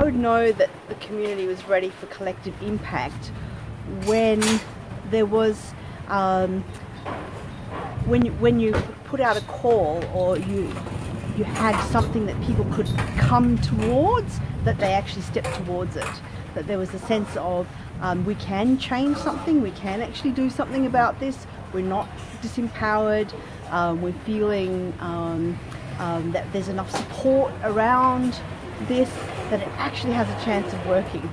I would know that the community was ready for collective impact when there was um, when you, when you put out a call or you you had something that people could come towards that they actually stepped towards it. That there was a sense of um, we can change something we can actually do something about this we're not disempowered um, we're feeling um, that there's enough support around this that it actually has a chance of working